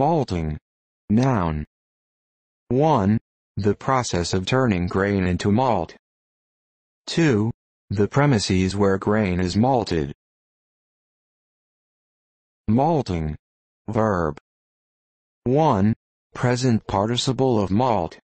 Malting. Noun. 1. The process of turning grain into malt. 2. The premises where grain is malted. Malting. Verb. 1. Present participle of malt.